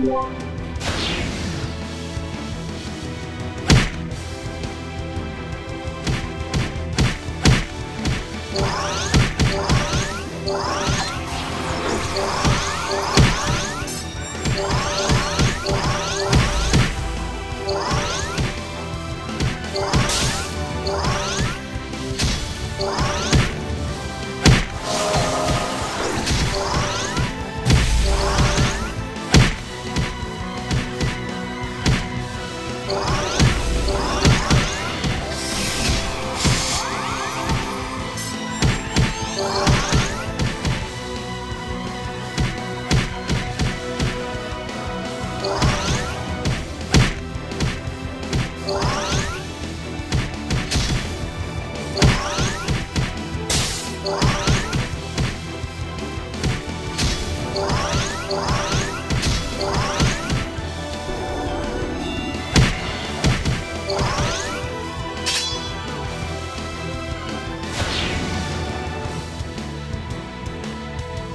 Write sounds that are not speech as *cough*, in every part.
Wow.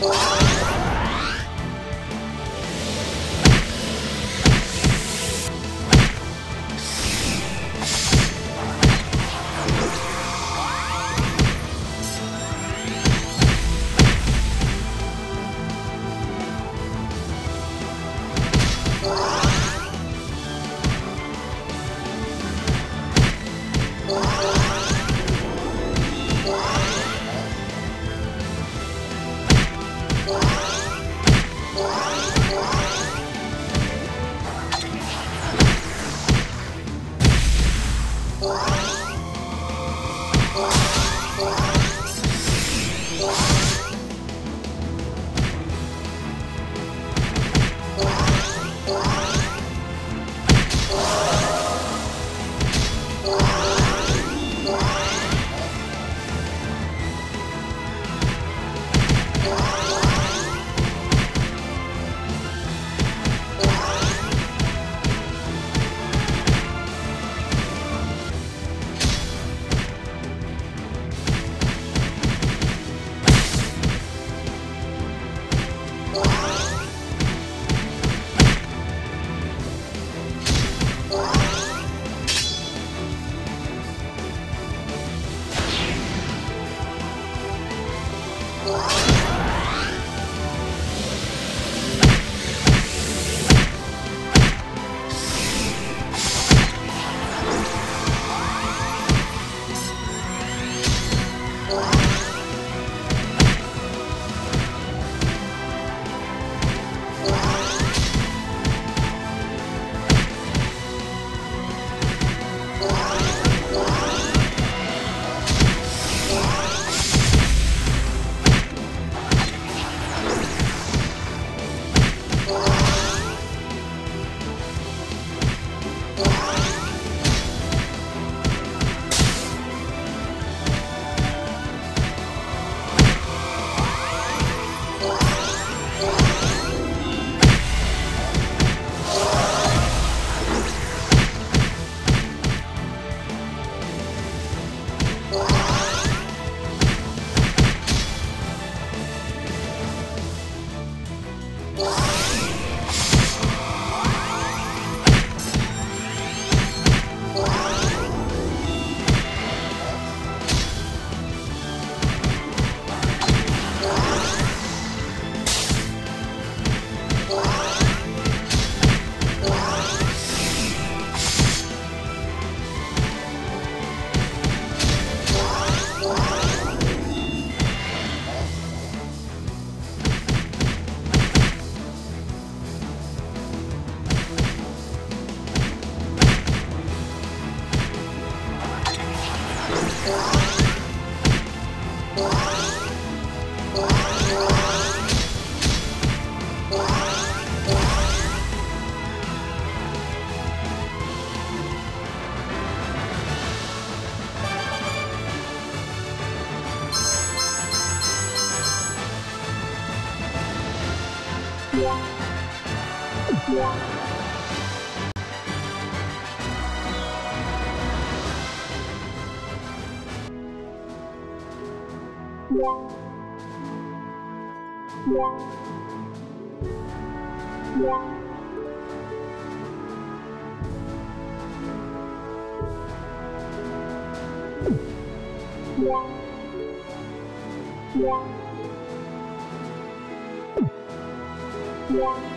Whoa! *laughs* Yeah. Yeah.